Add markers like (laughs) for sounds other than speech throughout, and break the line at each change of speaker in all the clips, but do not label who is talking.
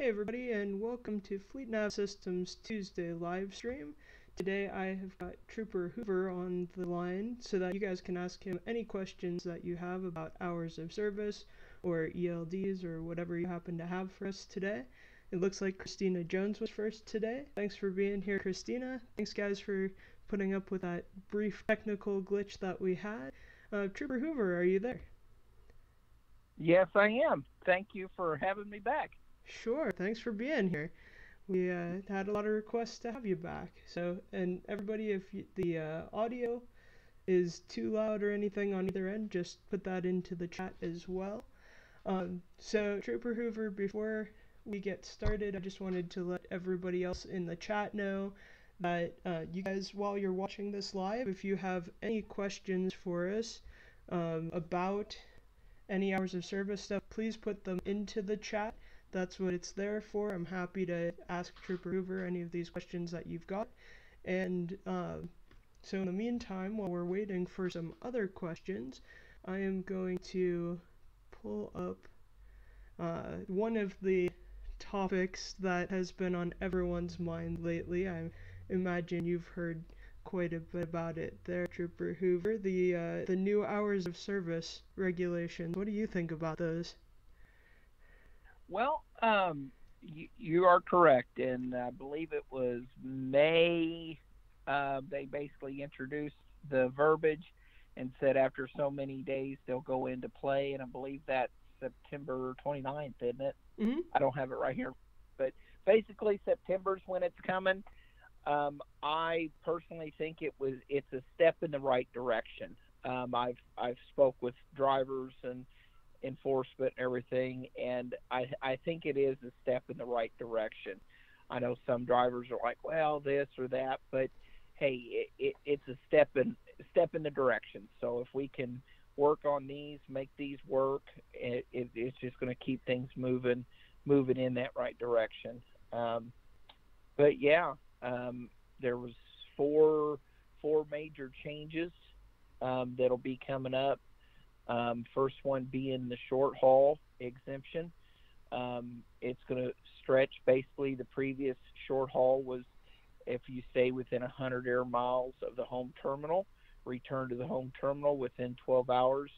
everybody, and welcome to Fleet Nav Systems Tuesday live stream. Today I have got Trooper Hoover on the line so that you guys can ask him any questions that you have about hours of service or ELDs or whatever you happen to have for us today. It looks like Christina Jones was first today. Thanks for being here, Christina. Thanks, guys, for putting up with that brief technical glitch that we had. Uh, Trooper Hoover, are you there?
Yes, I am. Thank you for having me back.
Sure. Thanks for being here. We uh, had a lot of requests to have you back. So, and everybody, if you, the uh, audio is too loud or anything on either end, just put that into the chat as well. Um, so, Trooper Hoover, before we get started, I just wanted to let everybody else in the chat know that uh, you guys, while you're watching this live, if you have any questions for us um, about any hours of service stuff, please put them into the chat that's what it's there for. I'm happy to ask Trooper Hoover any of these questions that you've got. And uh, so in the meantime, while we're waiting for some other questions, I am going to pull up uh, one of the topics that has been on everyone's mind lately. I imagine you've heard quite a bit about it there, Trooper Hoover. The uh, the new hours of service regulations. What do you think about those?
Well, um, you, you are correct, and I believe it was May. Uh, they basically introduced the verbiage and said after so many days they'll go into play, and I believe that's September 29th, isn't it?
Mm-hmm.
I don't have it right here, but basically September's when it's coming. Um, I personally think it was it's a step in the right direction. Um, I've I've spoke with drivers and enforcement and everything, and I I think it is a step in the right direction. I know some drivers are like, well, this or that, but hey, it, it, it's a step in step in the direction. So if we can work on these, make these work, it, it, it's just going to keep things moving moving in that right direction. Um, but yeah, um, there was four four major changes um, that'll be coming up. Um, first one being the short haul exemption. Um, it's going to stretch basically the previous short haul was if you stay within 100 air miles of the home terminal, return to the home terminal within 12 hours,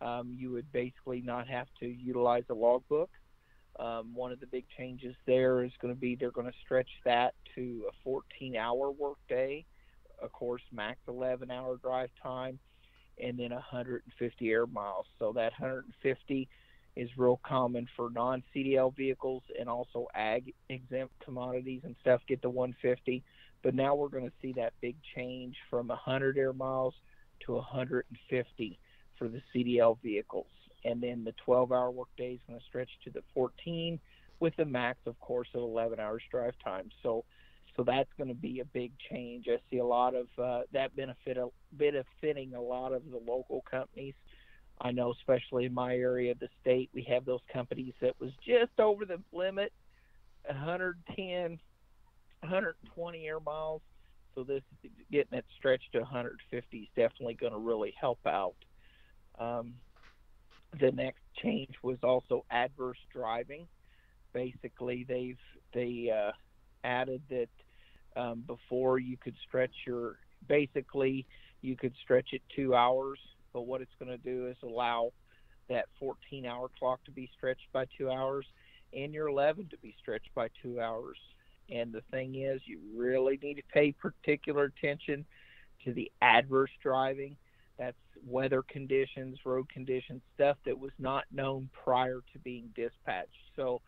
um, you would basically not have to utilize a logbook. Um, one of the big changes there is going to be they're going to stretch that to a 14 hour workday, of course, max 11 hour drive time and then 150 air miles. So that 150 is real common for non-CDL vehicles and also ag exempt commodities and stuff get to 150. But now we're going to see that big change from 100 air miles to 150 for the CDL vehicles. And then the 12-hour workday is going to stretch to the 14 with the max, of course, of 11 hours drive time. So so that's going to be a big change. I see a lot of uh, that benefit benefiting a lot of the local companies. I know, especially in my area of the state, we have those companies that was just over the limit, 110, 120 air miles. So this getting it stretched to 150 is definitely going to really help out. Um, the next change was also adverse driving. Basically, they've they uh, added that um, before you could stretch your basically you could stretch it two hours but what it's going to do is allow that 14 hour clock to be stretched by two hours and your 11 to be stretched by two hours. And the thing is you really need to pay particular attention to the adverse driving. That's weather conditions road conditions stuff that was not known prior to being dispatched. So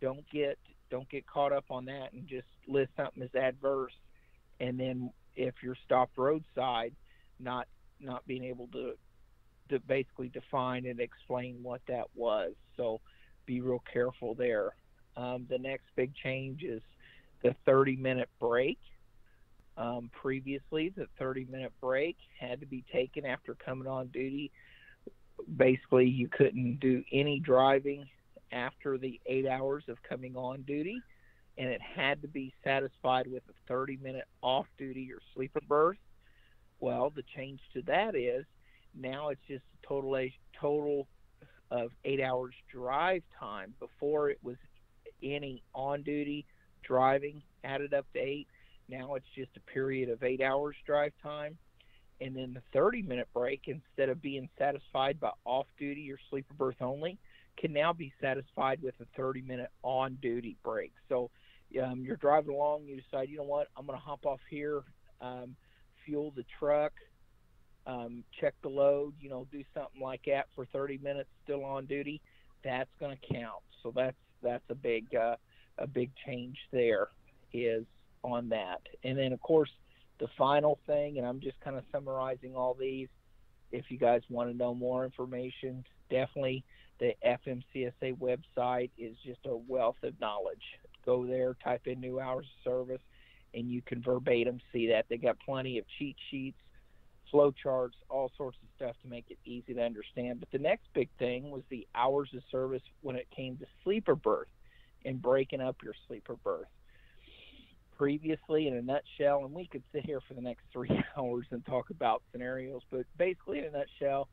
don't get don't get caught up on that and just list something as adverse and then if you're stopped roadside not not being able to to basically define and explain what that was. So be real careful there. Um, the next big change is the 30 minute break. Um, previously the 30 minute break had to be taken after coming on duty. Basically you couldn't do any driving after the eight hours of coming on duty, and it had to be satisfied with a 30 minute off duty or sleeper berth. Well, the change to that is now it's just a total total of eight hours drive time. Before it was any on duty driving added up to eight. Now it's just a period of eight hours drive time. And then the 30 minute break, instead of being satisfied by off duty or sleeper berth only, can now be satisfied with a 30 minute on duty break. So um, you're driving along, you decide, you know what, I'm going to hop off here, um, fuel the truck, um, check the load, you know, do something like that for 30 minutes still on duty. That's going to count. So that's that's a big uh, a big change there is on that. And then of course the final thing, and I'm just kind of summarizing all these. If you guys want to know more information, definitely the FMCSA website is just a wealth of knowledge. Go there, type in new hours of service, and you can verbatim see that. They got plenty of cheat sheets, flow charts, all sorts of stuff to make it easy to understand. But the next big thing was the hours of service when it came to sleeper berth and breaking up your sleeper berth. Previously, in a nutshell, and we could sit here for the next three (laughs) hours and talk about scenarios, but basically, in a nutshell,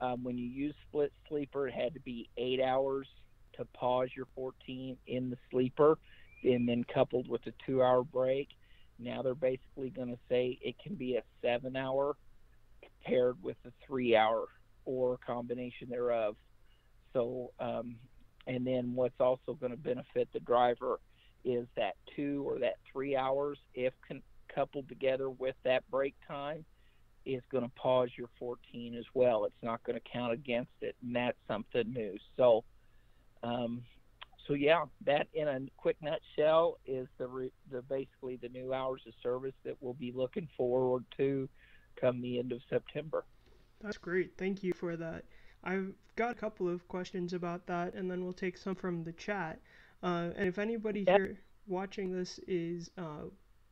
um, when you use split sleeper, it had to be eight hours to pause your 14 in the sleeper, and then coupled with a two hour break. Now they're basically going to say it can be a seven hour paired with a three hour or combination thereof. So, um, and then what's also going to benefit the driver is that two or that three hours, if con- coupled together with that break time, is going to pause your 14 as well. It's not going to count against it, and that's something new. So, um, so yeah, that in a quick nutshell is the re- the basically the new hours of service that we'll be looking forward to come the end of September.
That's great. Thank you for that. I've got a couple of questions about that, and then we'll take some from the chat. Uh, and if anybody yep. here watching this is uh,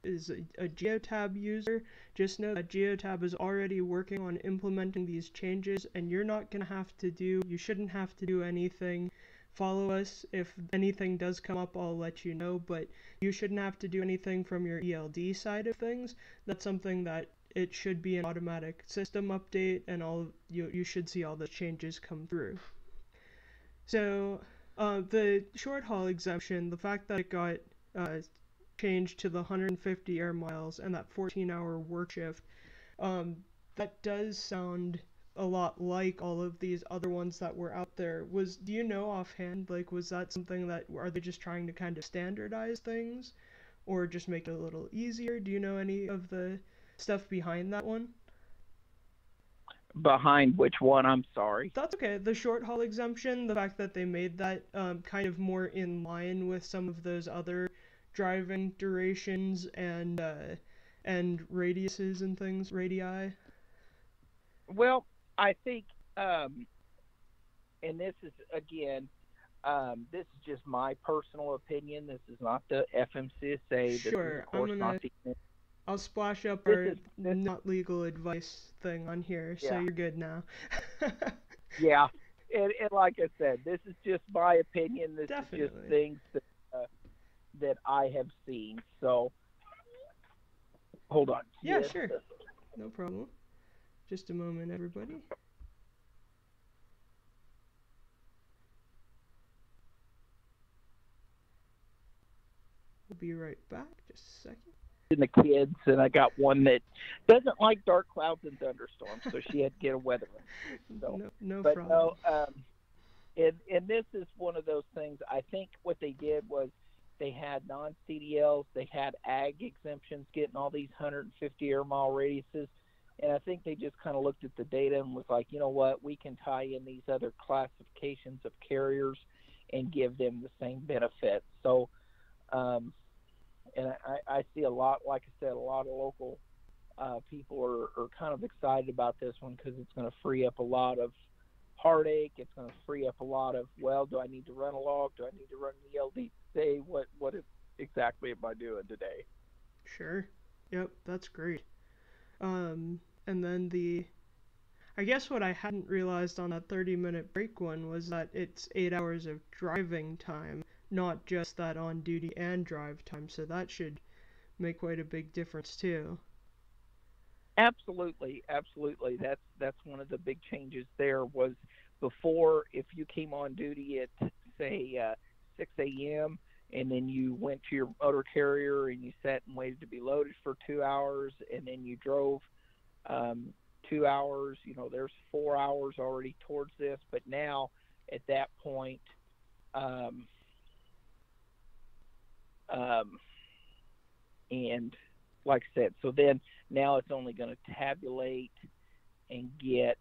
is a, a, Geotab user, just know that Geotab is already working on implementing these changes, and you're not gonna have to do. You shouldn't have to do anything. Follow us. If anything does come up, I'll let you know. But you shouldn't have to do anything from your ELD side of things. That's something that it should be an automatic system update and all you you should see all the changes come through. So uh, the short haul exemption, the fact that it got uh, changed to the 150 air miles and that 14 hour work shift, um, that does sound a lot like all of these other ones that were out there. Was do you know offhand like was that something that are they just trying to kind of standardize things or just make it a little easier? Do you know any of the stuff behind that one?
Behind which one? I'm sorry.
That's okay. The short haul exemption, the fact that they made that um, kind of more in line with some of those other driving durations and uh, and radiuses and things, radii.
Well, I think, um, and this is again, um, this is just my personal opinion. This is not the FMCSA.
Sure, I'm gonna. The, I'll splash up our is, not legal advice thing on here, yeah. so you're good now. (laughs)
yeah, and, and like I said, this is just my opinion. This Definitely. is just things that uh, that I have seen. So, hold on.
Yeah, yes. sure. No problem. Just a moment, everybody. We'll be right back. Just a second
and the kids, and I got one that doesn't like dark clouds and thunderstorms, so she had to get a weather. (laughs)
So, no, no
but
problem.
no, um, and and this is one of those things. I think what they did was they had non CDLs, they had ag exemptions, getting all these 150 air mile radiuses, and I think they just kind of looked at the data and was like, you know what, we can tie in these other classifications of carriers and give them the same benefits. So. Um, and I, I see a lot, like I said, a lot of local uh, people are, are kind of excited about this one because it's going to free up a lot of heartache. It's going to free up a lot of well, do I need to run a log? Do I need to run the today? What what exactly am I doing today?
Sure. Yep, that's great. Um, and then the, I guess what I hadn't realized on that 30 minute break one was that it's eight hours of driving time not just that on duty and drive time. So that should make quite a big difference too.
Absolutely, absolutely. That's that's one of the big changes there was before if you came on duty at say uh, 6 a.m. and then you went to your motor carrier and you sat and waited to be loaded for two hours, and then you drove um, two hours. You know, there's four hours already towards this, but now at that point, um, um, and like I said, so then now it's only going to tabulate and get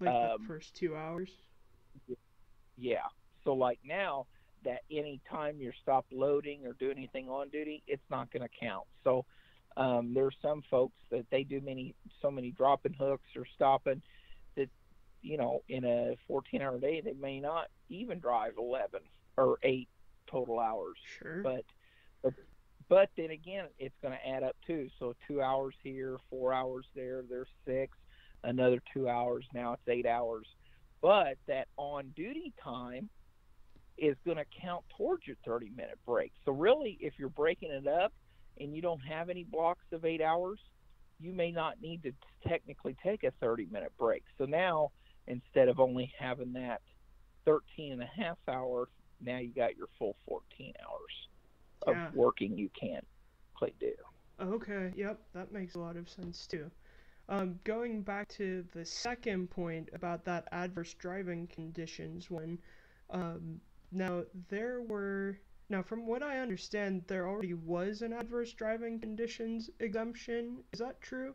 Like the
Um,
first two hours.
yeah. So like now that any time you're stopped loading or do anything on duty, it's not going to count. So um, there's some folks that they do many so many dropping hooks or stopping that you know in a 14 hour day they may not even drive 11 or 8 total hours.
Sure.
But but but then again, it's going to add up too. So two hours here, four hours there. There's six. Another two hours. Now it's eight hours. But that on duty time is going to count towards your 30 minute break. So really, if you're breaking it up and you don't have any blocks of eight hours, you may not need to technically take a 30 minute break. So now instead of only having that 13 and a half hour, now you got your full 14 hours of
Yeah.
working you can play do.
Okay, yep, that makes a lot of sense too. Um, going back to the second point about that adverse driving conditions when um, now there were now from what I understand there already was an adverse driving conditions exemption. Is that true?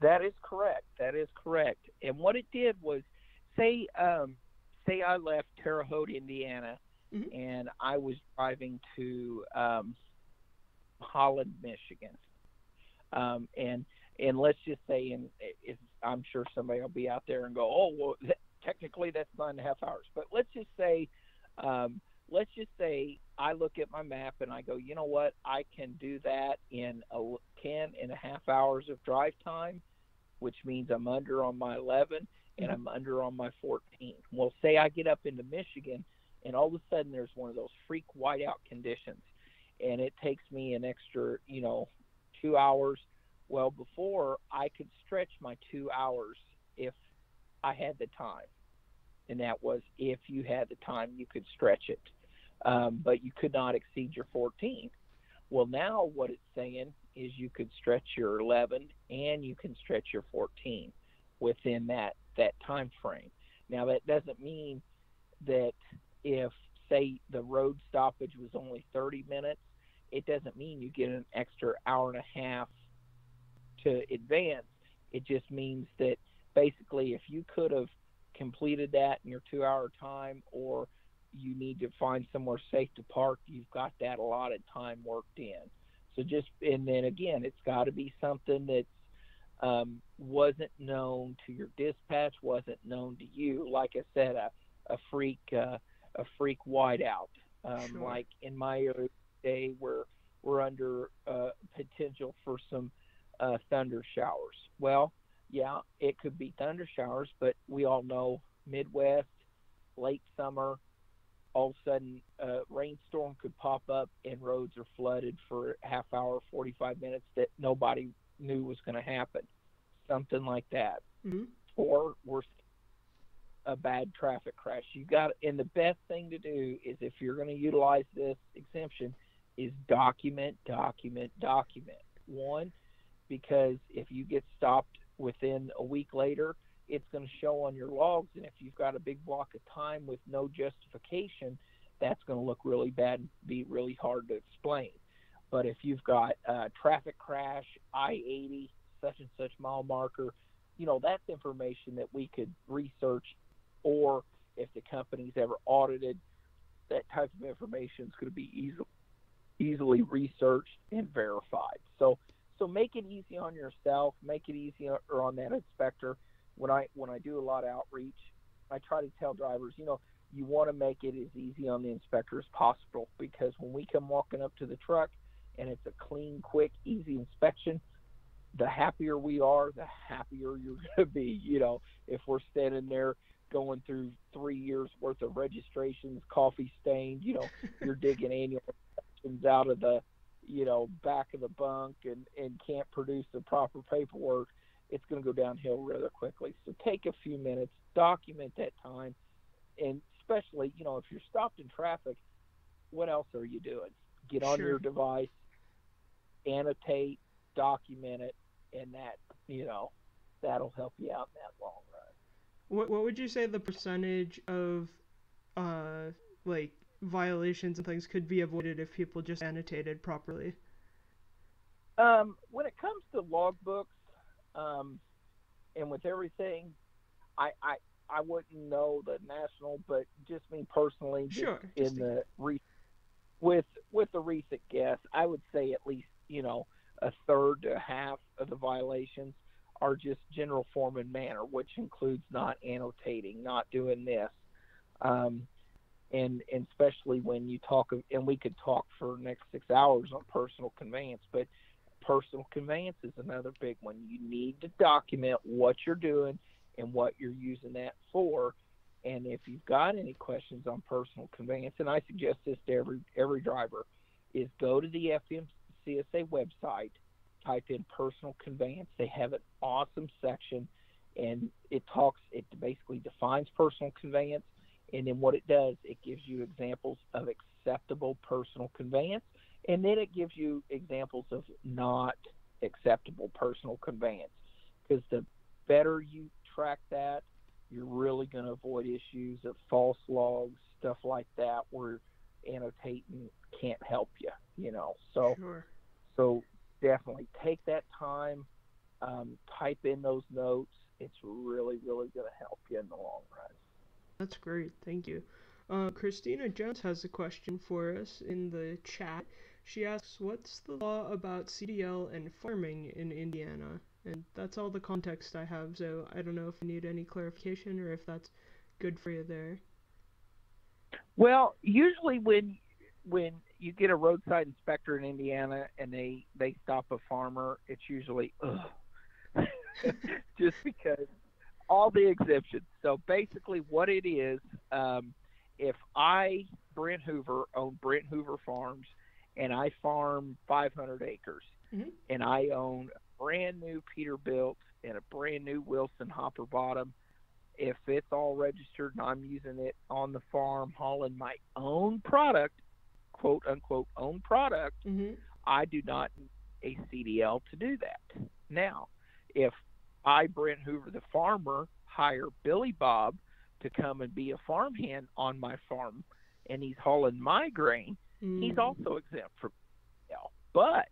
That is correct. That is correct. And what it did was, say, um, say I left Terre Haute, Indiana,
Mhm.
and I was driving to um, Holland, Michigan, um, and and let's just say, and I'm sure somebody will be out there and go, oh, well, technically that's nine and a half hours, but let's just say. Um, let's just say I look at my map and I go, you know what, I can do that in a, 10 and a half hours of drive time, which means I'm under on my 11 and I'm under on my 14. Well, say I get up into Michigan and all of a sudden there's one of those freak whiteout conditions and it takes me an extra, you know, two hours. Well, before I could stretch my two hours if I had the time. And that was if you had the time, you could stretch it um, but you could not exceed your 14. Well, now what it's saying is you could stretch your 11 and you can stretch your 14 within that that time frame. Now that doesn't mean that if say the road stoppage was only 30 minutes, it doesn't mean you get an extra hour and a half to advance. It just means that basically if you could have completed that in your 2-hour time or you need to find somewhere safe to park, you've got that allotted time worked in. So just and then again, it's got to be something that um, wasn't known to your dispatch, wasn't known to you. Like I said, a a freak uh, a freak whiteout. Um,
Sure.
Like in my area today, we're we're under uh, potential for some uh, thunder showers. Well, yeah, it could be thunder showers, but we all know Midwest, late summer, all of a sudden a rainstorm could pop up and roads are flooded for a half hour, 45 minutes that nobody knew was going to happen. Something like that.
hmm
Or worse, a bad traffic crash. You got and the best thing to do is if you're going to utilize this exemption is document, document, document. One, because if you get stopped within a week later, it's going to show on your logs. And if you've got a big block of time with no justification, that's going to look really bad and be really hard to explain. But if you've got a traffic crash, I 80, such and such mile marker, you know, that's information that we could research. Or if the company's ever audited, that type of information is going to be easily easily researched and verified. So so make it easy on yourself, make it or on that inspector. When I when I do a lot of outreach, I try to tell drivers, you know, you want to make it as easy on the inspector as possible because when we come walking up to the truck and it's a clean, quick, easy inspection, the happier we are, the happier (laughs) you're going to be. You know, if we're standing there going through three years worth of registrations, coffee stained, you know, you're digging annual inspections out of the, you know, back of the bunk and, and can't produce the proper paperwork, it's going to go downhill rather quickly. So take a few minutes, document that time, and especially you know if you're stopped in traffic, what else are you doing? Get on
Sure.
your device, annotate, document it, and that you know that'll help you out in that long run.
What what would you say the percentage of uh like violations and things could be avoided if people just annotated properly?
Um, when it comes to logbooks, um, and with everything, I, I I wouldn't know the national, but just me personally, just
Sure.
in
just-
the re- with with the recent guess, I would say at least you know a third to half of the violations are just general form and manner, which includes not annotating, not doing this, um, and and especially when you talk of, and we could talk for next six hours on personal conveyance, but personal conveyance is another big one. You need to document what you're doing and what you're using that for. And if you've got any questions on personal conveyance, and I suggest this to every every driver, is go to the FMCSA website, type in personal conveyance. They have an awesome section, and it talks. It basically defines personal conveyance, and then what it does, it gives you examples of acceptable personal conveyance, and then it gives you examples of not acceptable personal conveyance. Because the better you track that, you're really going to avoid issues of false logs, stuff like that, where annotating can't help you. You know, so
Sure.
so definitely take that time, um, type in those notes. It's really, really going to help you in the long run.
That's great. Thank you. Uh, Christina Jones has a question for us in the chat. She asks, "What's the law about CDL and farming in Indiana?" And that's all the context I have. So I don't know if you need any clarification or if that's good for you there.
Well, usually when when you get a roadside inspector in Indiana and they they stop a farmer, it's usually ugh. (laughs) just because all the exemptions. So basically, what it is, um, if I Brent Hoover own Brent Hoover Farms and I farm 500 acres
Mhm.
and I own a brand new Peterbilt and a brand new Wilson hopper bottom if it's all registered and I'm using it on the farm hauling my own product, quote unquote own product,
Mm-hmm.
I do not need a CDL to do that. Now, if I, Brent Hoover, the farmer, hire Billy Bob to come and be a farmhand on my farm and he's hauling my grain,
Mm-hmm.
he's also exempt from CDL. But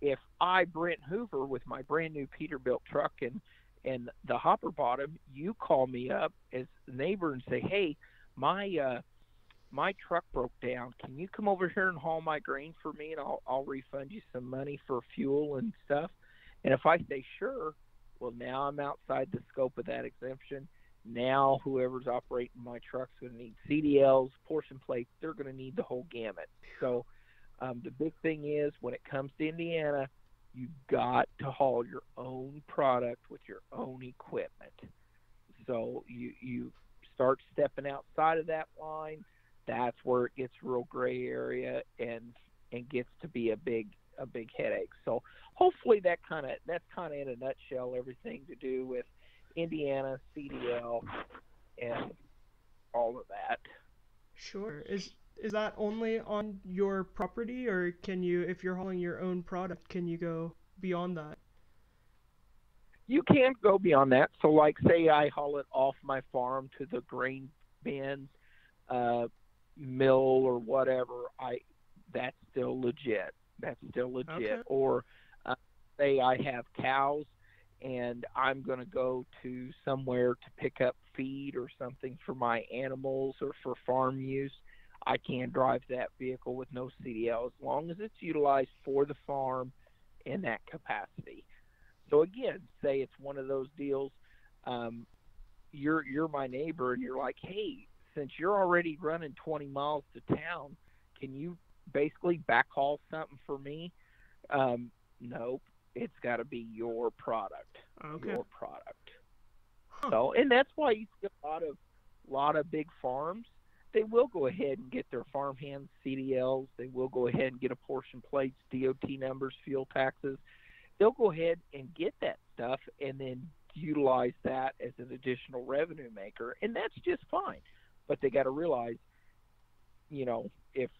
if I, Brent Hoover, with my brand new Peterbilt truck and and the hopper bottom, you call me up as a neighbor and say, "Hey, my uh, my truck broke down. Can you come over here and haul my grain for me, and I'll I'll refund you some money for fuel and stuff." And if I say sure, well, now I'm outside the scope of that exemption. Now whoever's operating my truck's going to need CDLs, portion plates. They're going to need the whole gamut. So um, the big thing is when it comes to Indiana, you've got to haul your own product with your own equipment. So you you start stepping outside of that line, that's where it gets real gray area and and gets to be a big a big headache. So hopefully that kind of that's kind of in a nutshell everything to do with Indiana CDL and all of that.
Sure. Is is that only on your property, or can you, if you're hauling your own product, can you go beyond that?
you can go beyond that. So, like, say I haul it off my farm to the grain bins, uh, mill or whatever. I that's still legit. That's still legit.
Okay.
Or say I have cows and I'm going to go to somewhere to pick up feed or something for my animals or for farm use. I can drive that vehicle with no CDL as long as it's utilized for the farm in that capacity. So again, say it's one of those deals. Um, you're you're my neighbor, and you're like, hey, since you're already running 20 miles to town, can you basically backhaul something for me? Um, nope, it's got to be your product,
Okay.
your product.
Huh.
So, and that's why you see a lot of lot of big farms. They will go ahead and get their farmhands CDLs. They will go ahead and get apportion plates, DOT numbers, fuel taxes. They'll go ahead and get that stuff and then utilize that as an additional revenue maker, and that's just fine. but they got to realize, you know, if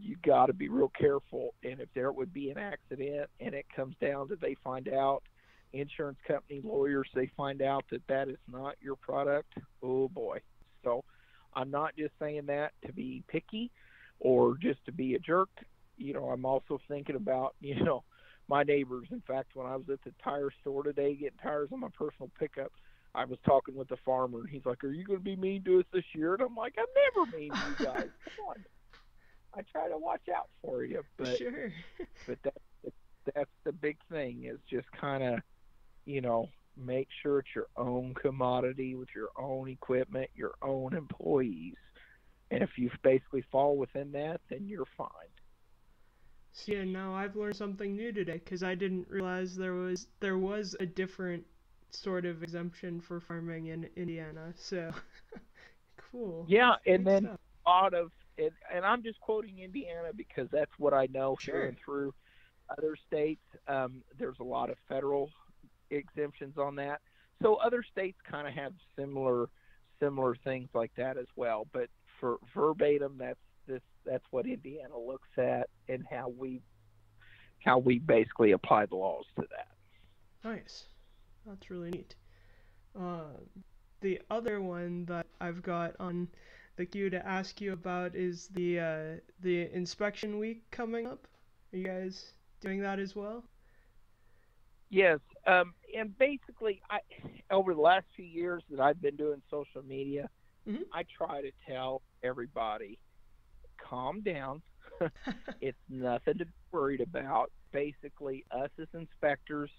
you got to be real careful, and if there would be an accident and it comes down to they find out, insurance company lawyers they find out that that is not your product, oh boy. So I'm not just saying that to be picky or just to be a jerk. You know, I'm also thinking about, (laughs) you know, my neighbors. In fact, when I was at the tire store today getting tires on my personal pickup, I was talking with the farmer, and he's like, "Are you going to be mean to us this year?" And I'm like, "I'm never mean to you guys. (laughs) Come on, I try to watch out for you." But
sure. (laughs)
but that's that's the big thing is just kind of, you know, make sure it's your own commodity with your own equipment, your own employees, and if you basically fall within that, then you're fine.
See, and now I've learned something new today because I didn't realize there was there was a different sort of exemption for farming in Indiana. So (laughs) cool.
Yeah, and then
stuff.
a lot of and, and I'm just quoting Indiana because that's what I know
Sure.
through and through. Other states, um, there's a lot of federal exemptions on that. So other states kind of have similar similar things like that as well. But for verbatim, that's this that's what Indiana looks at and how we how we basically apply the laws to that.
Nice. That's really neat. Uh, the other one that I've got on the queue to ask you about is the uh, the inspection week coming up. Are you guys doing that as well?
Yes, um, and basically, I over the last few years that I've been doing social media,
Mhm.
I try to tell everybody, calm down. (laughs) it's nothing to be worried about. Basically, us as inspectors,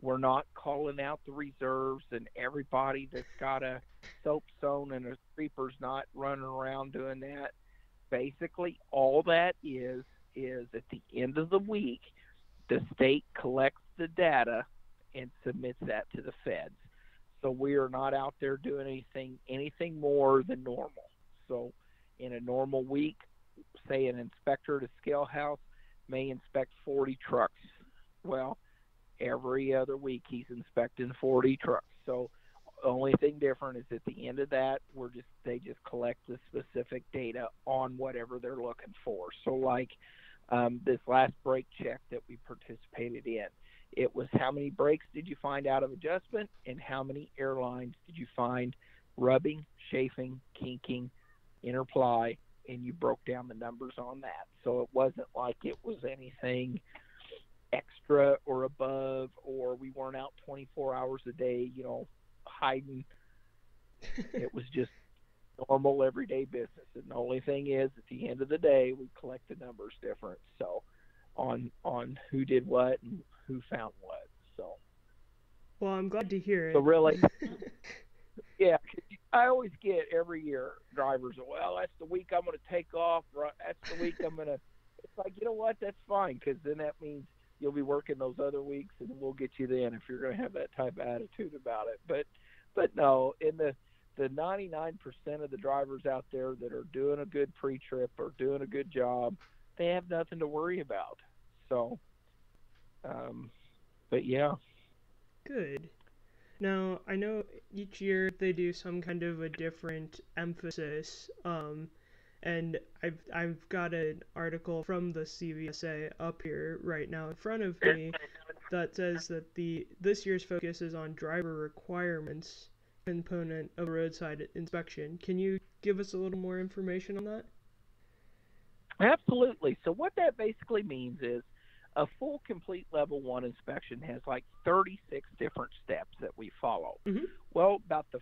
we're not calling out the reserves, and everybody that's got a soap zone and a sweeper's not running around doing that. Basically, all that is is at the end of the week, the state collects the data and submits that to the feds. So we are not out there doing anything anything more than normal. So in a normal week, say an inspector at a scale house may inspect 40 trucks. Well, every other week he's inspecting 40 trucks. So only thing different is at the end of that, we're just they just collect the specific data on whatever they're looking for. So like um, this last brake check that we participated in, it was how many brakes did you find out of adjustment and how many airlines did you find rubbing, chafing, kinking, interply, and you broke down the numbers on that. So it wasn't like it was anything extra or above or we weren't out 24 hours a day, you know, hiding. (laughs) It was just normal everyday business. And the only thing is at the end of the day we collect the numbers different. So on on who did what and who found what. So
Well, I'm glad to hear it.
So really- (laughs) yeah, I always get every year drivers. Well, that's the week I'm going to take off. Right, that's the week I'm going (laughs) to. It's like you know what? That's fine because then that means you'll be working those other weeks, and we'll get you then if you're going to have that type of attitude about it. But but no, in the the 99% of the drivers out there that are doing a good pre-trip or doing a good job, they have nothing to worry about. So, um, but yeah,
Good. Now, I know each year they do some kind of a different emphasis, um, and I've I've got an article from the CVSA up here right now in front of me that says that the this year's focus is on driver requirements component of roadside inspection. Can you give us a little more information on that?
Absolutely. So what that basically means is a full complete level one inspection has like 36 different steps that we follow.
Mhm.
Well, about the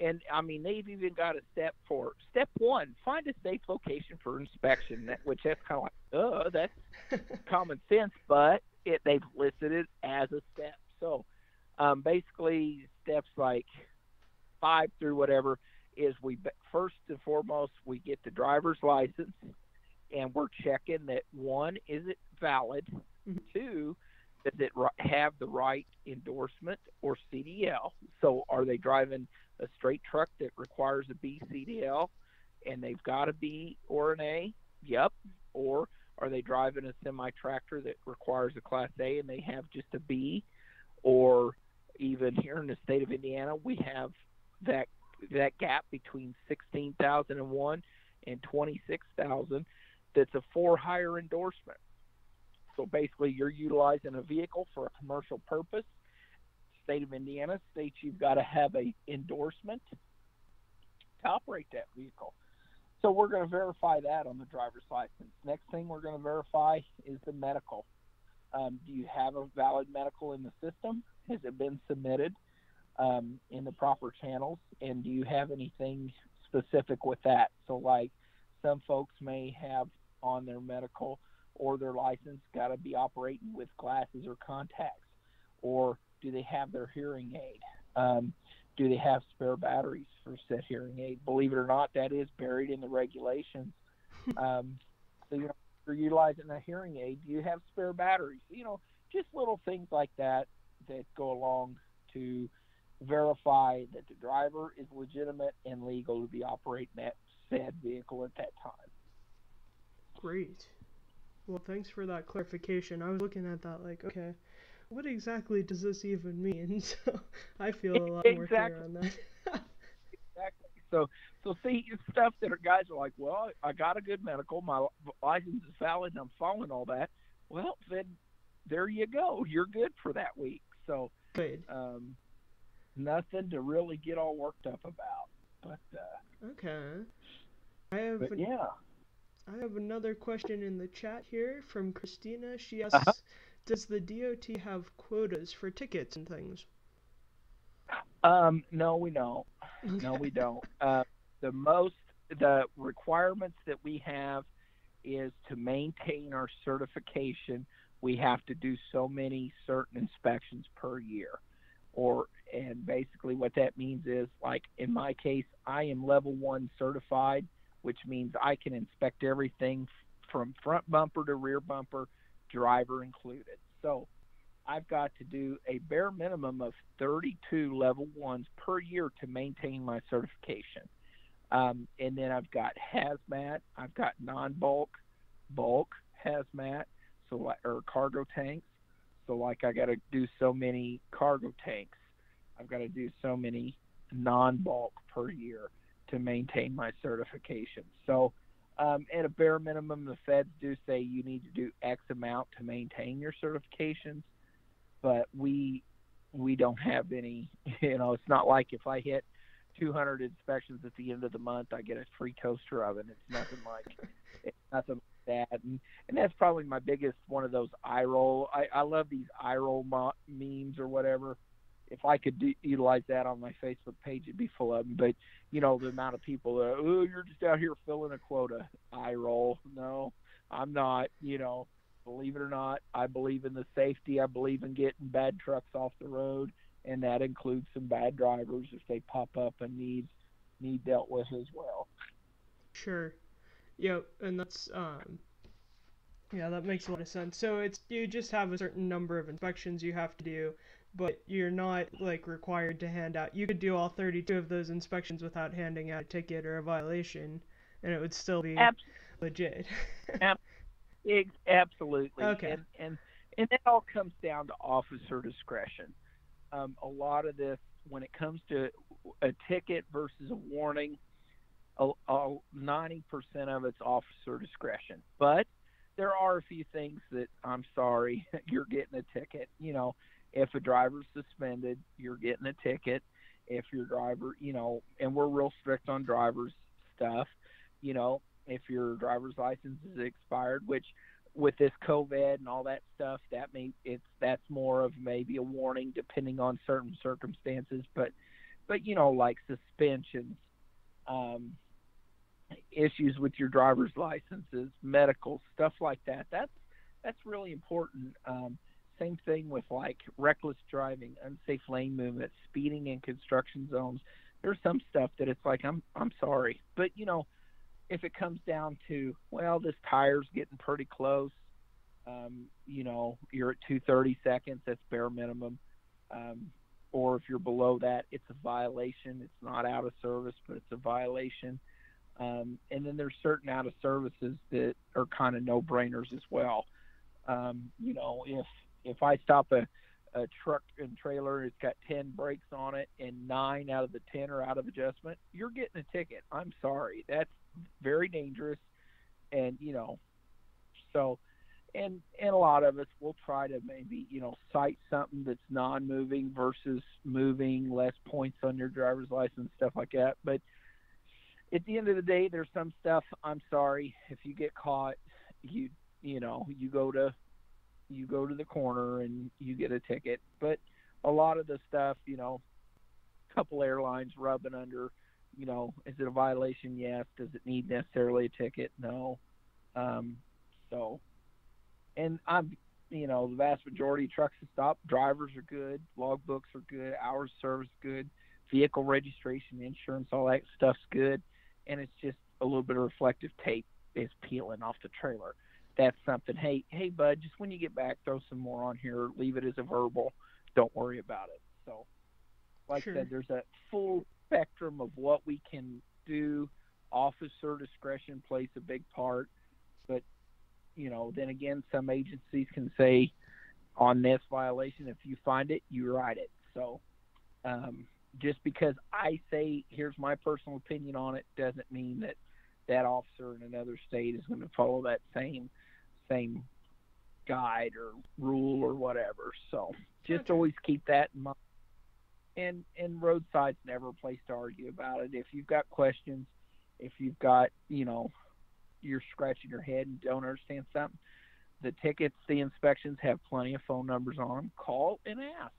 and I mean they've even got a step for step one: find a safe location for inspection. That which that's kind of like, uh, that's (laughs) common sense, but it they've listed it as a step. So um, basically, steps like five through whatever is we first and foremost we get the driver's license, and we're checking that one is it valid,
Mhm.
two does it have the right endorsement or CDL. So are they driving a straight truck that requires a B CDL, and they've got a B or an A? Yep. Or are they driving a semi tractor that requires a Class A and they have just a B? Or even here in the state of Indiana, we have that that gap between 16,001 and 26,000 that's a for hire endorsement. So basically, you're utilizing a vehicle for a commercial purpose. State of Indiana states you've got to have a endorsement to operate that vehicle. So we're going to verify that on the driver's license. Next thing we're going to verify is the medical. Um, do you have a valid medical in the system? Has it been submitted um, in the proper channels? And do you have anything specific with that? So, like some folks may have on their medical or their license got to be operating with glasses or contacts, or do they have their hearing aid? Um, do they have spare batteries for said hearing aid? Believe it or not, that is buried in the regulations. (laughs) Um, so you know, you're utilizing a hearing aid. Do you have spare batteries? You know, just little things like that that go along to verify that the driver is legitimate and legal to be operating that said vehicle at that time.
Great. Well, thanks for that clarification. I was looking at that like, okay, what exactly does this even mean? (laughs) So I feel a lot more clear on that.
exactly. So, so see, it's stuff that are guys are like, well, I got a good medical, my license is valid, and I'm following all that. Well, then there you go. You're good for that week. So,
Good.
um, nothing to really get all worked up about. But, uh,
Okay. I have
but
an-
yeah.
I have another question in the chat here from Christina. She asks,
Uh-huh.
"Does the DOT have quotas for tickets and things?"
Um, no, we don't. (laughs) No, we don't. Uh, the most, the requirements that we have is to maintain our certification. We have to do so many certain inspections per year, or and basically what that means is like in my case, I am level one certified, which means I can inspect everything from front bumper to rear bumper, driver included. So I've got to do a bare minimum of 32 level ones per year to maintain my certification. Um, and then I've got hazmat, I've got non-bulk, bulk hazmat, so or cargo tanks. So like I got to do so many cargo tanks. I've got to do so many non-bulk per year to maintain my certification. So um, at a bare minimum, the feds do say you need to do X amount to maintain your certifications but we we don't have any (laughs) you know it's not like if i hit 200 inspections at the end of the month i get a free toaster oven. It's nothing like it's nothing like that. And and that's probably my biggest one of those eye roll i i love these eye roll mo- memes or whatever if i could do, utilize that on my facebook page it'd be full of them but you know the amount of people that oh you're just out here filling a quota I roll no i'm not you know believe it or not, I believe in the safety. I believe in getting bad trucks off the road, and that includes some bad drivers if they pop up and need need dealt with as well.
Sure. Yep, and that's um yeah, that makes a lot of sense. So it's you just have a certain number of inspections you have to do, but you're not like required to hand out. You could do all 32 of those inspections without handing out a ticket or a violation, and it would still be legit. (laughs)
Ex- absolutely.
Okay.
And, and and that all comes down to officer discretion. Um, a lot of this, when it comes to a ticket versus a warning, ninety percent of it's officer discretion. But there are a few things that I'm sorry, (laughs) you're getting a ticket. You know, if a driver's suspended, you're getting a ticket. If your driver, you know, and we're real strict on drivers stuff. You know, if your driver's license is expired, which with this COVID and all that stuff, that may it's that's more of maybe a warning depending on certain circumstances. But but you know, like suspensions, um, issues with your driver's licenses, medical stuff like that. That's that's really important. Um, same thing with like reckless driving, unsafe lane movement, speeding in construction zones. There's some stuff that it's like I'm I'm sorry, but you know, if it comes down to well, this tire's getting pretty close, um, you know, you're at 230 seconds. That's bare minimum. Um, or if you're below that, it's a violation. It's not out of service, but it's a violation. Um, and then there's certain out of services that are kind of no brainers as well. Um, you know, if if I stop a a truck and trailer it's got 10 brakes on it and 9 out of the 10 are out of adjustment you're getting a ticket. I'm sorry. That's very dangerous. And you know so and and a lot of us will try to maybe you know cite something that's non-moving versus moving less points on your driver's license stuff like that. But at the end of the day there's some stuff i'm sorry if you get caught you you know you go to you go to the corner and you get a ticket. But a lot of the stuff you know a couple airlines rubbing under you know is it a violation? Yes. Does it need necessarily a ticket? No. Um, so and I'm, you know, the vast majority of trucks that stop, drivers are good, logbooks are good, hours of service good, vehicle registration, insurance, all that stuff's good, and it's just a little bit of reflective tape is peeling off the trailer. That's something. Hey, hey, bud, just when you get back, throw some more on here. Leave it as a verbal. Don't worry about it. So, like sure. I said, there's a full spectrum of what we can do. Officer discretion plays a big part, but you know, then again, some agencies can say on this violation, if you find it, you write it. So, um, just because I say here's my personal opinion on it doesn't mean that that officer in another state is going to follow that same same guide or rule or whatever. So just okay. always keep that in mind. And and roadside's never a place to argue about it. If you've got questions, if you've got you know you're scratching your head and don't understand something, the tickets, the inspections have plenty of phone numbers on them. Call and ask,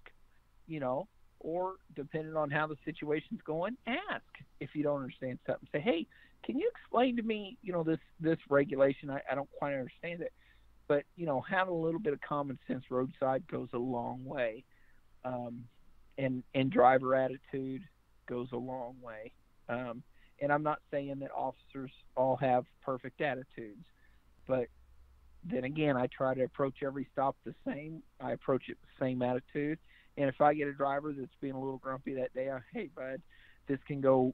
you know, or depending on how the situation's going, ask if you don't understand something. Say, hey, can you explain to me, you know, this this regulation? I, I don't quite understand it, but you know, having a little bit of common sense roadside goes a long way, um, and and driver attitude goes a long way. Um, and I'm not saying that officers all have perfect attitudes, but then again, I try to approach every stop the same. I approach it the same attitude. And if I get a driver that's being a little grumpy that day, I, hey, bud, this can go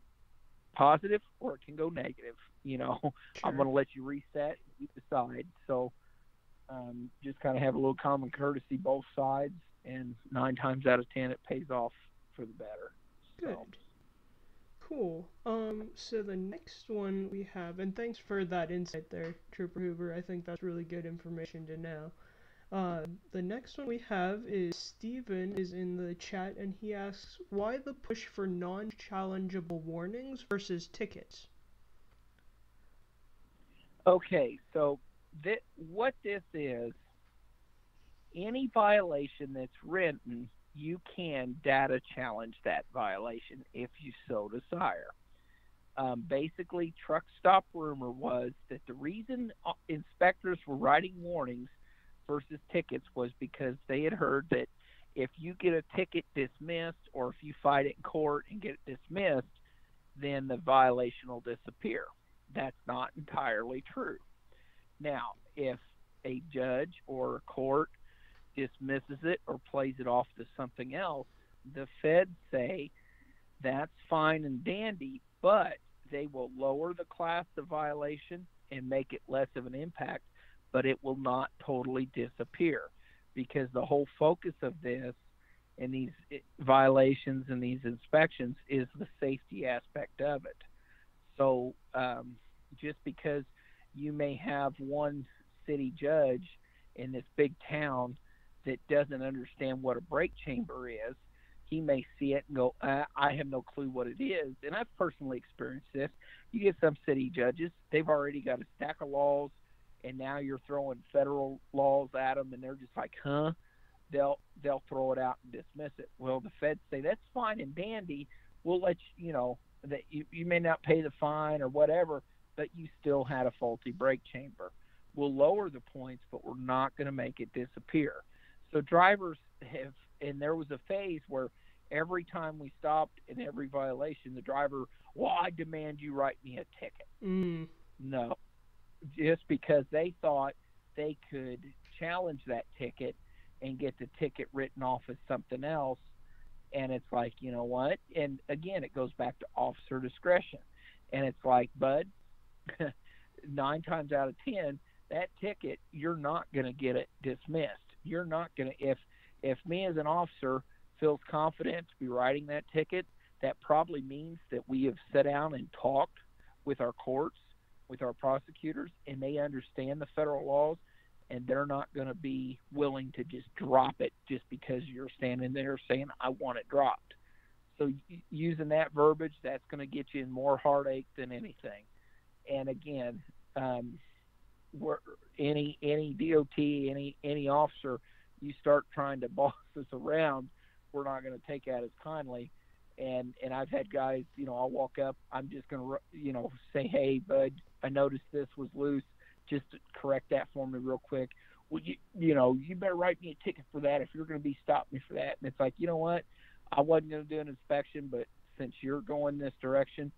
positive or it can go negative. You know, (laughs) sure. I'm going to let you reset. You decide. So um, just kind of have a little common courtesy both sides, and nine times out of ten, it pays off for the better.
Good. So, Cool. Um, so the next one we have, and thanks for that insight there, Trooper Hoover. I think that's really good information to know. Uh, the next one we have is Steven is in the chat and he asks why the push for non-challengeable warnings versus tickets.
Okay, so th- what this is, any violation that's written you can data challenge that violation if you so desire. Um, basically, truck stop rumor was that the reason uh, inspectors were writing warnings versus tickets was because they had heard that if you get a ticket dismissed or if you fight it in court and get it dismissed, then the violation will disappear. That's not entirely true. Now, if a judge or a court dismisses it or plays it off to something else, the feds say that's fine and dandy, but they will lower the class of violation and make it less of an impact, but it will not totally disappear because the whole focus of this and these eh, violations and these inspections is the safety aspect of it. So um, just because you may have one city judge in this big town that doesn't understand what a brake chamber is, he may see it and go, I have no clue what it is. And I've personally experienced this. You get some city judges, they've already got a stack of laws, and now you're throwing federal laws at them, and they're just like, huh? They'll they'll throw it out and dismiss it. Well, the feds say that's fine and dandy. We'll let you, you know that you, you may not pay the fine or whatever, but you still had a faulty brake chamber. We'll lower the points, but we're not going to make it disappear. So drivers have, and there was a phase where every time we stopped in every violation, the driver, well, I demand you write me a ticket.
Mm.
No, just because they thought they could challenge that ticket and get the ticket written off as something else. And it's like, you know what? And again, it goes back to officer discretion. And it's like, Bud, (laughs) nine times out of ten, that ticket, you're not going to get it dismissed you're not going to if if me as an officer feels confident to be writing that ticket, that probably means that we have sat down and talked with our courts, with our prosecutors, and they understand the federal laws and they're not going to be willing to just drop it just because you're standing there saying, I want it dropped. So using that verbiage, that's going to get you in more heartache than anything. And again, um, any any DOT, any any officer, you start trying to boss us around, we're not going to take that as kindly. And and I've had guys, you know, I'll walk up, I'm just going to, you know, say, hey, bud, I noticed this was loose. Just correct that for me real quick. Well, you you know, you better write me a ticket for that if you're going to be stopping me for that. And it's like, you know what? I wasn't going to do an inspection, but since you're going this direction,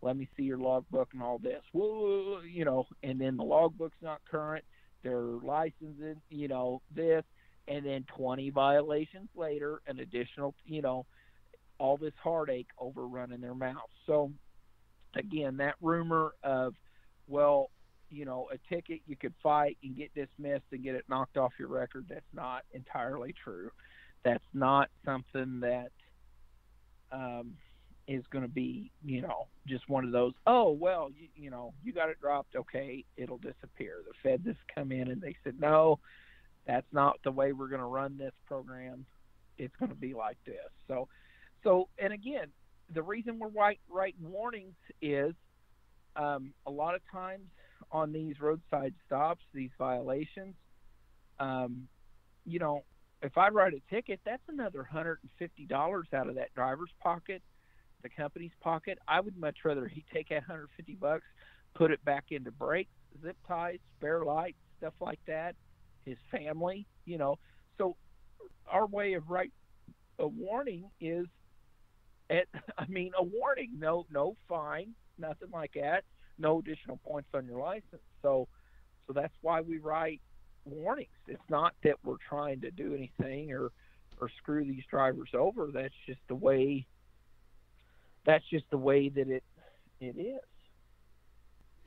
let me see your logbook and all this. Whoa, you know, and then the logbook's not current. They're licensing, you know, this, and then 20 violations later, an additional, you know, all this heartache over running their mouth. So, again, that rumor of, well, you know, a ticket you could fight and get dismissed and get it knocked off your record, that's not entirely true. That's not something that um, is going to be, you know, just one of those. Oh well, you, you know, you got it dropped. Okay, it'll disappear. The Fed just come in and they said, no, that's not the way we're going to run this program. It's going to be like this. So, so, and again, the reason we're writing warnings is um, a lot of times on these roadside stops, these violations, um, you know, if I write a ticket, that's another hundred and fifty dollars out of that driver's pocket, the company's pocket. I would much rather he take that hundred fifty bucks, put it back into brakes, zip ties, spare lights, stuff like that. His family, you know. So our way of write a warning is, at, (laughs) I mean, a warning. No, no fine, nothing like that. No additional points on your license. So, so that's why we write warnings. It's not that we're trying to do anything or or screw these drivers over. That's just the way. That's just the way that it it is.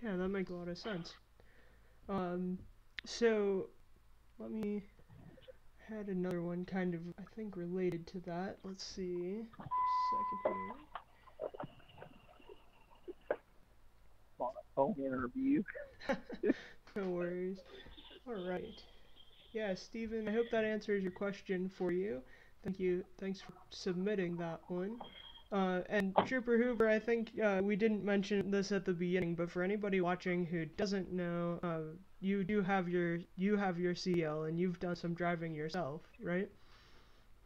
Yeah, that makes a lot of sense. Um, so let me had another one kind of I think related to that. Let's see. Second here.
On a phone interview. (laughs)
no worries. All right. Yeah, Stephen, I hope that answers your question for you. Thank you. Thanks for submitting that one. Uh, and Trooper Hoover, I think uh, we didn't mention this at the beginning, but for anybody watching who doesn't know, uh, you do have your you have your CL and you've done some driving yourself, right?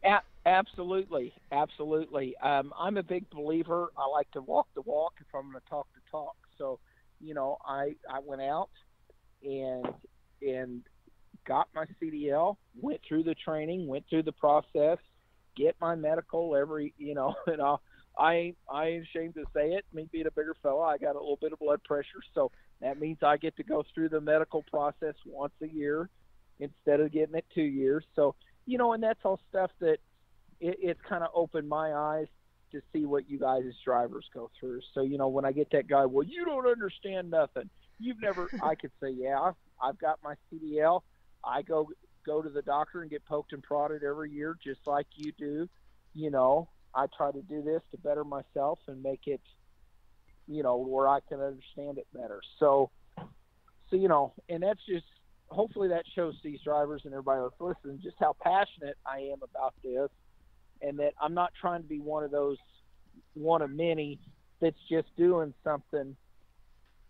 A- absolutely, absolutely. Um, I'm a big believer. I like to walk the walk if I'm going to talk the talk. So, you know, I I went out and and got my CDL, went through the training, went through the process, get my medical every, you know, (laughs) and I, I, I ain't ashamed to say it. Me being a bigger fella, I got a little bit of blood pressure, so that means I get to go through the medical process once a year instead of getting it two years. So, you know, and that's all stuff that it, it's kind of opened my eyes to see what you guys as drivers go through. So, you know, when I get that guy, well, you don't understand nothing. You've never. (laughs) I could say, yeah, I've got my CDL. I go go to the doctor and get poked and prodded every year, just like you do. You know, I try to do this to better myself and make it, you know, where I can understand it better. So, so you know, and that's just hopefully that shows these drivers and everybody that's listening just how passionate I am about this, and that I'm not trying to be one of those one of many that's just doing something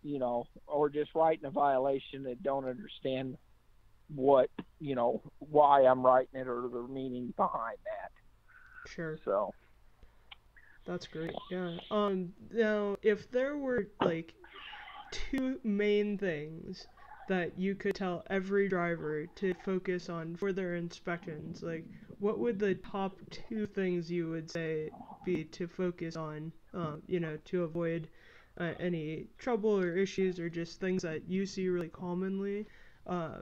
you know, or just writing a violation that don't understand what, you know, why I'm writing it or the meaning behind that.
Sure.
So.
That's great. Yeah. Um. Now, if there were like two main things that you could tell every driver to focus on for their inspections, like what would the top two things you would say be to focus on? Um, you know, to avoid uh, any trouble or issues or just things that you see really commonly, uh,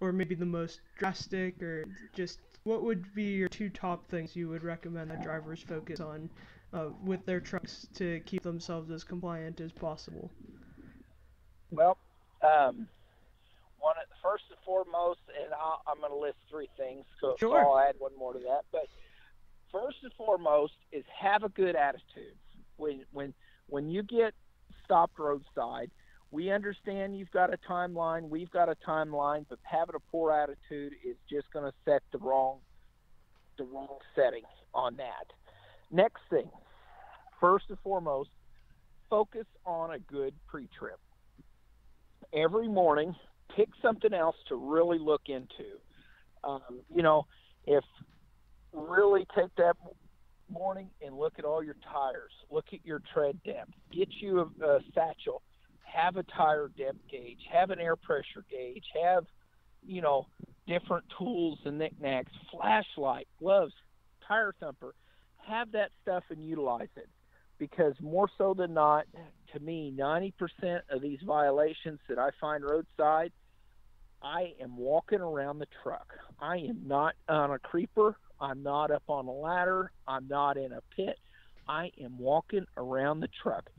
or maybe the most drastic, or just what would be your two top things you would recommend that drivers focus on uh, with their trucks to keep themselves as compliant as possible?
Well, um, one of first and foremost, and I'll, I'm going to list three things. So,
Sure.
I'll add one more to that. But first and foremost is have a good attitude. When when when you get stopped roadside, we understand you've got a timeline. We've got a timeline, but having a poor attitude is just going to set the wrong the wrong setting on that. Next thing, first and foremost, focus on a good pre-trip. Every morning, pick something else to really look into. Um, you know, if really take that morning and look at all your tires, look at your tread depth, get you a, a satchel, have a tire depth gauge, have an air pressure gauge, have you know different tools and knickknacks, flashlight, gloves, tire thumper, have that stuff and utilize it because more so than not, to me, 90% of these violations that I find roadside, I am walking around the truck. I am not on a creeper. I'm not up on a ladder. I'm not in a pit. I am walking around the truck.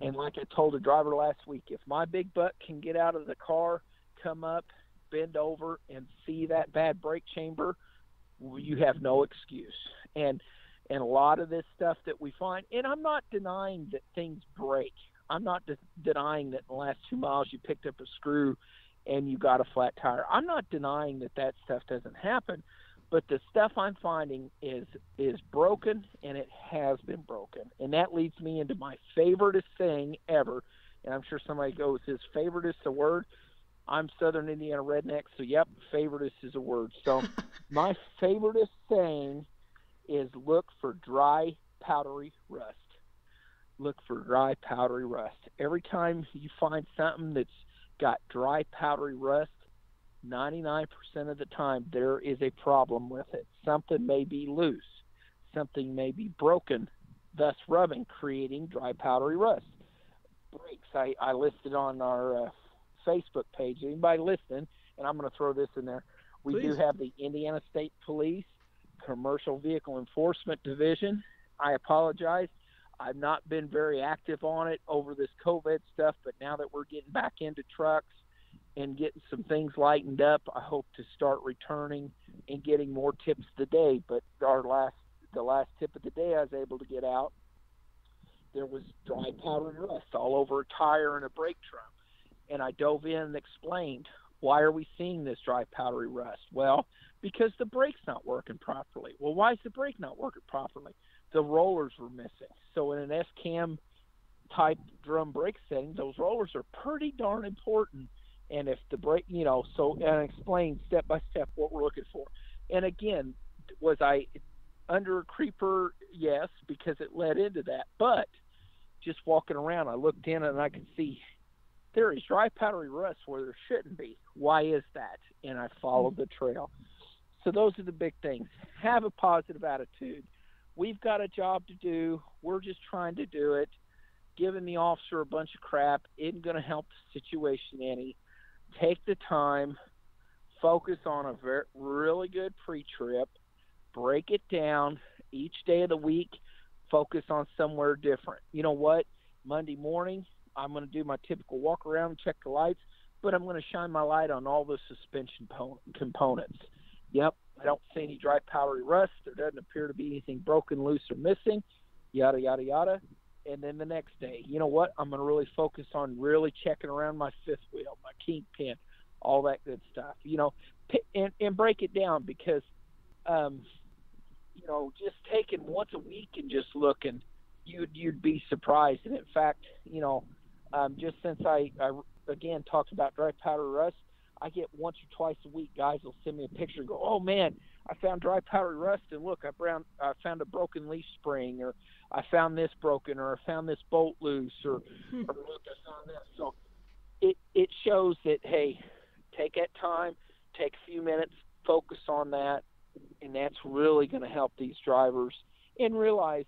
And like I told a driver last week, if my big butt can get out of the car, come up, bend over, and see that bad brake chamber, you have no excuse. And and a lot of this stuff that we find, and I'm not denying that things break. I'm not de- denying that in the last two miles you picked up a screw and you got a flat tire. I'm not denying that that stuff doesn't happen, but the stuff I'm finding is is broken and it has been broken, and that leads me into my favoriteest thing ever. And I'm sure somebody goes, "His favoriteest a word?" I'm Southern Indiana redneck, so yep, favoriteest is a word. So (laughs) my favoriteest thing is look for dry powdery rust. Look for dry powdery rust. Every time you find something that's got dry powdery rust, 99% of the time there is a problem with it. Something may be loose, something may be broken, thus rubbing, creating dry powdery rust. Brakes I, I listed on our uh, Facebook page. Anybody listening, and I'm going to throw this in there. We
Please.
do have the Indiana State Police Commercial Vehicle Enforcement Division. I apologize. I've not been very active on it over this COVID stuff, but now that we're getting back into trucks and getting some things lightened up, I hope to start returning and getting more tips today. But our last, the last tip of the day, I was able to get out. There was dry powdery rust all over a tire and a brake drum, and I dove in and explained why are we seeing this dry powdery rust? Well, because the brake's not working properly. Well, why is the brake not working properly? The rollers were missing. So in an S cam type drum brake setting, those rollers are pretty darn important. And if the brake, you know, so and I explained step by step what we're looking for. And again, was I under a creeper? Yes, because it led into that. But just walking around, I looked in and I could see there is dry powdery rust where there shouldn't be. Why is that? And I followed the trail. So those are the big things. Have a positive attitude. We've got a job to do. We're just trying to do it. Giving the officer a bunch of crap isn't going to help the situation any. Take the time, focus on a very, really good pre-trip, break it down each day of the week. Focus on somewhere different. You know what? Monday morning, I'm going to do my typical walk around, check the lights, but I'm going to shine my light on all the suspension po- components. Yep, I don't see any dry powdery rust. There doesn't appear to be anything broken, loose, or missing. Yada yada yada. And then the next day, you know what? I'm going to really focus on really checking around my fifth wheel, my kingpin, all that good stuff. You know, and and break it down because, um, you know, just taking once a week and just looking, you'd you'd be surprised. And in fact, you know, um, just since I, I again talked about dry powder rust, I get once or twice a week guys will send me a picture and go, "Oh man, I found dry powder rust, and look, I found I found a broken leaf spring, or I found this broken, or I found this bolt loose, or, hmm. or look, I found this." So it it shows that hey, take that time, take a few minutes, focus on that, and that's really going to help these drivers and realize.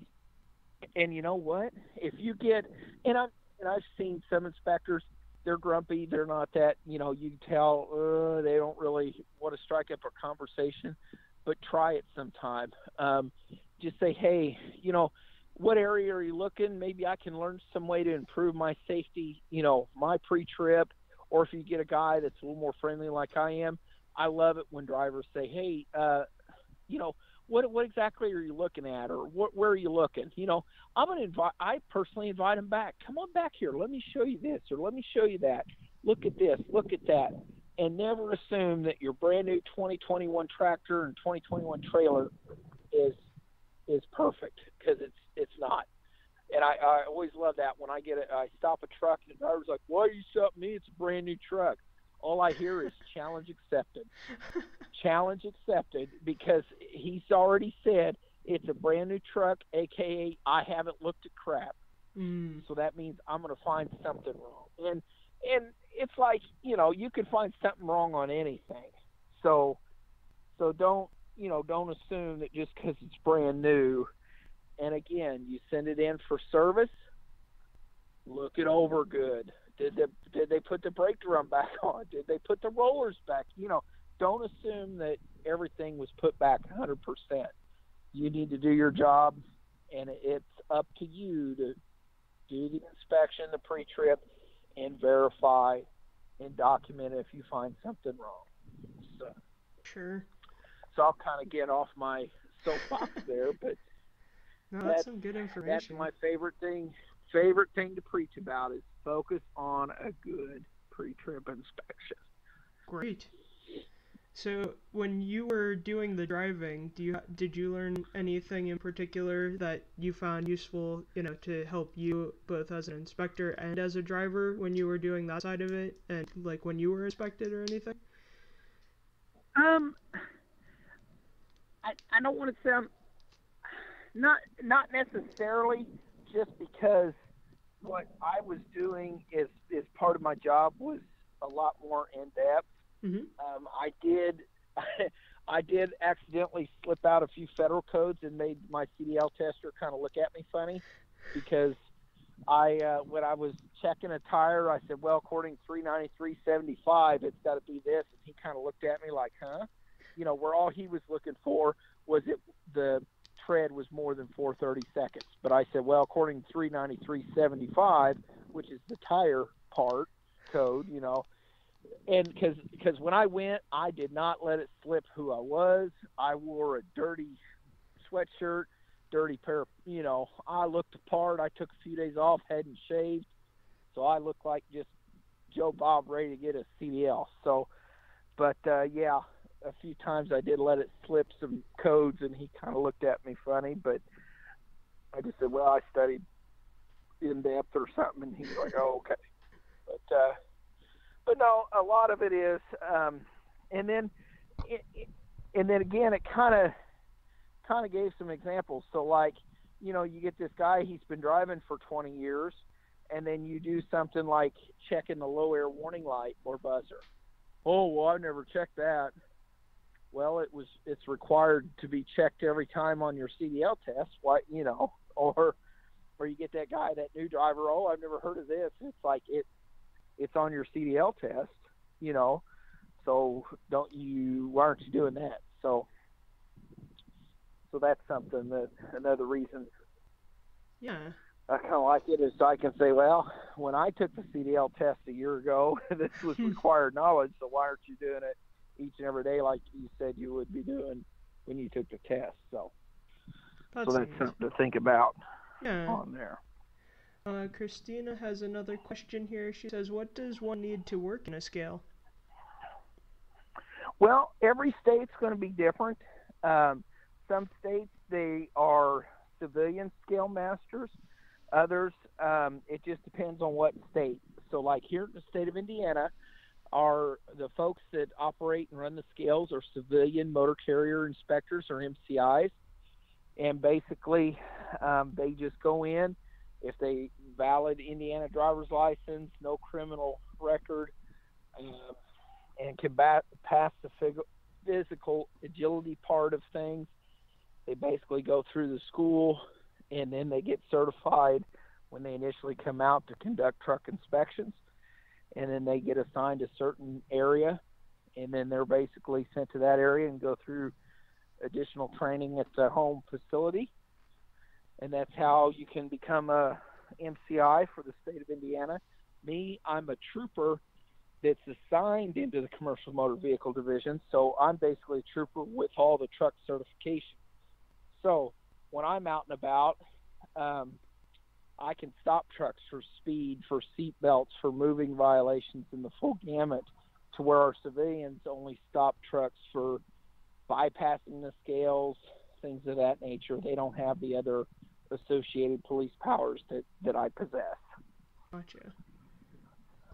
And you know what? If you get and I and I've seen some inspectors they're grumpy. They're not that, you know, you tell uh, they don't really want to strike up a conversation, but try it sometime. Um, just say, hey, you know, what area are you looking? Maybe I can learn some way to improve my safety, you know, my pre trip, or if you get a guy that's a little more friendly like I am, I love it when drivers say, "Hey, uh, you know, what what exactly are you looking at, or what, where are you looking?" You know, I'm gonna invite. I personally invite them back. Come on back here. Let me show you this, or let me show you that. Look at this. Look at that. And never assume that your brand new 2021 tractor and 2021 trailer is is perfect because it's it's not. And I, I always love that when I get it. I stop a truck and the driver's like, "Why are you stopping me? It's a brand new truck." All I hear is challenge accepted. challenge accepted because he's already said it's a brand new truck, aka I haven't looked at crap.
Mm.
So that means I'm going to find something wrong. And and it's like you know you can find something wrong on anything. So so don't you know don't assume that just because it's brand new. And again, you send it in for service. Look it over good. Did they did they put the brake drum back (laughs) on? Did they put the rollers back? You know, don't assume that everything was put back 100%. You need to do your job, and it's up to you to do the inspection, the pre-trip, and verify and document if you find something wrong. So,
Sure.
so I'll kind of get off my soapbox there, but (laughs)
No, that's,
That's-
some good
that's
information.
my favorite thing. Favorite thing to preach about is focus on a good pre-trip inspection.
Great. So, when you were doing the driving, do you did you learn anything in particular that you found useful, you know, to help you both as an inspector and as a driver when you were doing that side of it, and like when you were inspected or anything?
Um, I I don't want to sound not not necessarily just because what I was doing is is part of my job was a lot more in depth.
Mhm.
Um, I did (laughs) I did accidentally slip out a few federal codes and made my CDL tester kind of look at me funny because I uh, when I was checking a tire, I said, "Well, according to 393.75, it's got to be this," and he kind of looked at me like, "Huh?" You know, where all he was looking for was it the tread was more than 430 seconds. But I said, "Well, according to 393.75, which is the tire part code, you know." And because because when I went, I did not let it slip who I was. I wore a dirty sweatshirt, dirty pair of, you know, I looked apart. I took a few days off, hadn't shaved, so I looked like just Joe Bob ready to get a CDL. So, but uh, yeah, a few times I did let it slip some codes, and he kind of looked at me funny. But I just said, well, I studied in depth or something, and he was like, oh, okay. But uh, but no, a lot of it is, um, and then it, it, and then again, it kind of kind of gave some examples. So like, you know, you get this guy, he's been driving for 20 years, and then you do something like checking the low air warning light or buzzer. Oh, well, I've never checked that. Well, it was it's required to be checked every time on your CDL test. Why, you know, (laughs) or or you get that guy, that new driver. Oh, I've never heard of this. It's like it it's on your CDL test, you know. So don't you? Why aren't you doing that? So so that's something that another reason
Yeah.
I kind of like it is I can say, well, when I took the CDL test a year ago, (laughs) this was (laughs) required knowledge. So why aren't you doing it each and every day like you said you would be doing when you took the test? So,
That's
so that's something to think about
Yeah.
on there.
Uh, Christina has another question here. She says, "What does one need to work in a scale?"
Well, every state's going to be different. Um, some states they are civilian scale masters. Others, um, it just depends on what state. So, like here in the state of Indiana, are the folks that operate and run the scales are civilian motor carrier inspectors or MCIs, and basically um, they just go in if they valid Indiana driver's license, no criminal record. Um, and can bat, pass the fig- physical agility part of things. They basically go through the school and then they get certified when they initially come out to conduct truck inspections. And then they get assigned a certain area and then they're basically sent to that area and go through additional training at the home facility. And that's how you can become a MCI for the state of Indiana. Me, I'm a trooper that's assigned into the commercial motor vehicle division. So I'm basically a trooper with all the truck certification. So when I'm out and about, um, I can stop trucks for speed, for seat belts, for moving violations, in the full gamut. To where our civilians only stop trucks for bypassing the scales, things of that nature. They don't have the other associated police powers that, that I possess.
Gotcha.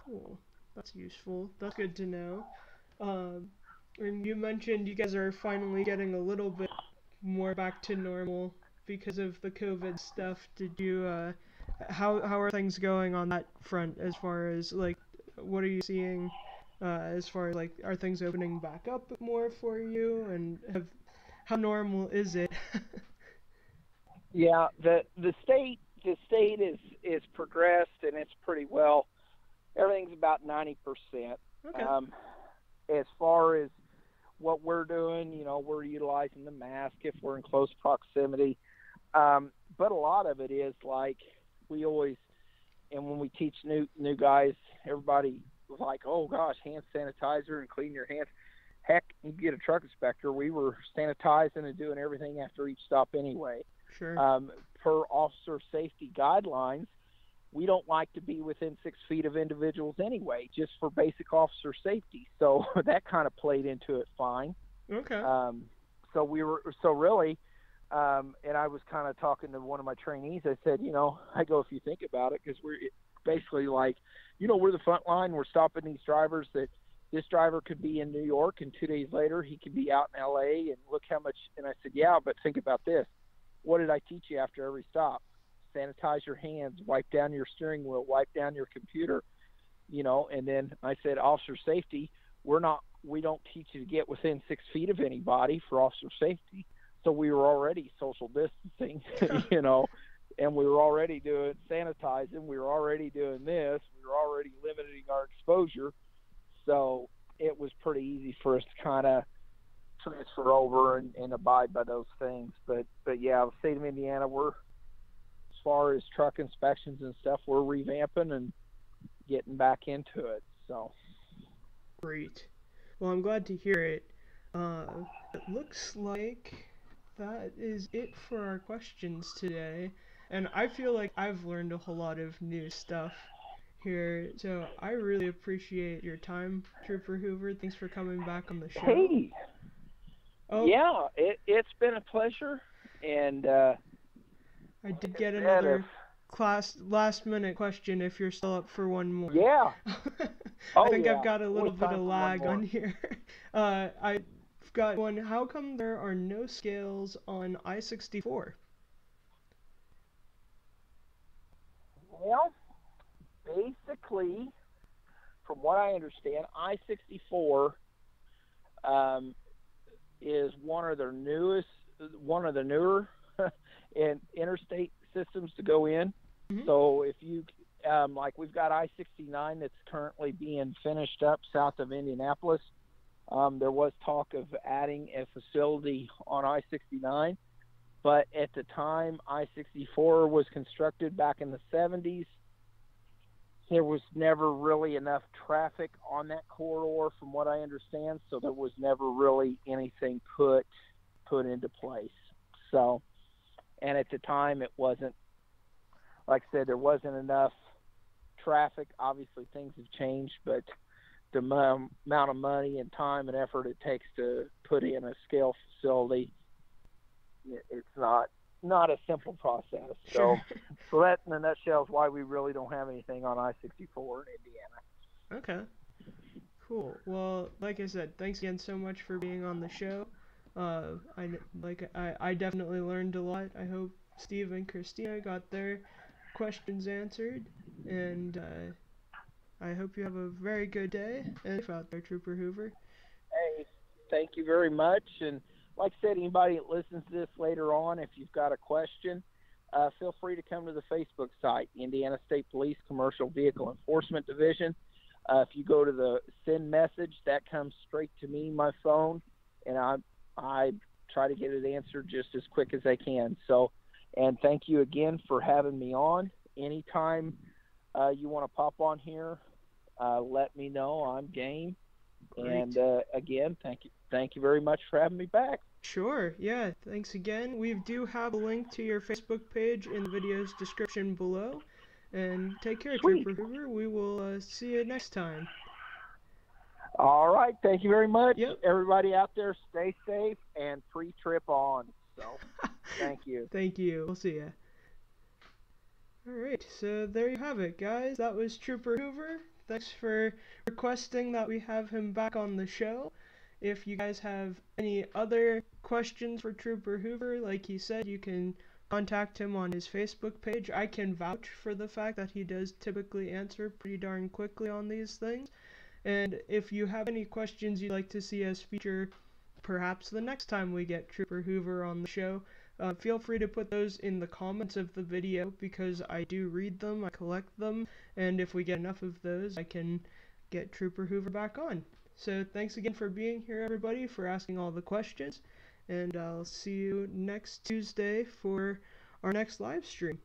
Cool. That's useful. That's good to know. Um, and you mentioned you guys are finally getting a little bit more back to normal because of the COVID stuff. Did you, uh, how, how are things going on that front as far as, like, what are you seeing, uh, as far as, like, are things opening back up more for you? And have, how normal is it? (laughs)
yeah, the, the state, the state is, is progressed and it's pretty well everything's about 90%.
Okay.
Um, as far as what we're doing, you know, we're utilizing the mask if we're in close proximity. Um, but a lot of it is like we always, and when we teach new new guys, everybody was like, "Oh gosh, hand sanitizer and clean your hands." Heck, you get a truck inspector. We were sanitizing and doing everything after each stop anyway.
Sure.
Um, per officer safety guidelines, we don't like to be within six feet of individuals anyway, just for basic officer safety. So (laughs) that kind of played into it fine.
Okay.
Um, so we were so really, um, and I was kind of talking to one of my trainees. I said, you know, I go if you think about it, because we're basically like, you know, we're the front line. We're stopping these drivers that this driver could be in New York, and two days later he could be out in L.A. And look how much. And I said, yeah, but think about this. What did I teach you after every stop? sanitize your hands, wipe down your steering wheel, wipe down your computer, you know. And then I said, officer safety, we're not, we don't teach you to get within six feet of anybody for officer safety. So we were already social distancing, (laughs) you know, and we were already doing sanitizing. We were already doing this. We were already limiting our exposure. So it was pretty easy for us to kind of transfer over and, and abide by those things. But but yeah, the state of Indiana, we're as far as truck inspections and stuff, we're revamping and getting back into it. So
great. Well, I'm glad to hear it. Uh, it looks like that is it for our questions today, and I feel like I've learned a whole lot of new stuff here. So I really appreciate your time, Trooper Hoover. Thanks for coming back on the show.
Hey. Oh. Yeah, it, it's been a pleasure, and uh,
I did get another class last minute question if you're still up for one more.
Yeah. (laughs)
I
oh,
think
yeah.
I've got a little bit of lag on here. (laughs) Uh, I've got one. How come there are no scales on I 64?
Well, basically, from what I understand, I 64 um, is one of their newest, one of the newer (laughs) and interstate systems to go in.
Mhm.
So if you um, like, we've got I-69 that's currently being finished up south of Indianapolis. Um, there was talk of adding a facility on I-69, but at the time I-64 was constructed back in the 70s, there was never really enough traffic on that corridor, from what I understand. So there was never really anything put put into place. So and at the time it wasn't like I said there wasn't enough traffic obviously things have changed but the m- amount of money and time and effort it takes to put in a scale facility, it's not not a simple process so
Sure. (laughs)
so that in a nutshell is why we really don't have anything on I-64 in Indiana
Okay. Cool. Well, like I said, thanks again so much for being on the show. Uh, I like I, I definitely learned a lot. I hope Steve and Christina got their questions answered, and uh, I hope you have a very good day out there, Trooper Hoover.
Hey, thank you very much. And like I said, anybody that listens to this later on, if you've got a question, uh, feel free to come to the Facebook site, Indiana State Police Commercial Vehicle Enforcement Division. Uh, if you go to the send message, that comes straight to me, my phone, and I I try to get it answered just as quick as I can. So, and thank you again for having me on. Anytime uh, you want to pop on here, uh, let me know. I'm game.
Great.
And uh, again, thank you, thank you very much for having me back.
Sure, yeah, thanks again. We do have a link to your Facebook page in the video's description below. And take care,
Sweet.
Trooper Hoover. We will uh, see you next time.
All right, thank you very much.
Yep.
Everybody out there, stay safe and free trip on. So, (laughs) thank you.
Thank you. We'll see ya. Alright, so there you have it, guys. That was Trooper Hoover. Thanks for requesting that we have him back on the show. If you guys have any other questions for Trooper Hoover, like he said, you can contact him on his Facebook page. I can vouch for the fact that he does typically answer pretty darn quickly on these things. And if you have any questions you'd like to see us feature perhaps the next time we get Trooper Hoover on the show, uh, feel free to put those in the comments of the video because I do read them, I collect them, and if we get enough of those, I can get Trooper Hoover back on. So thanks again for being here, everybody, for asking all the questions, and I'll see you next Tuesday for our next live stream.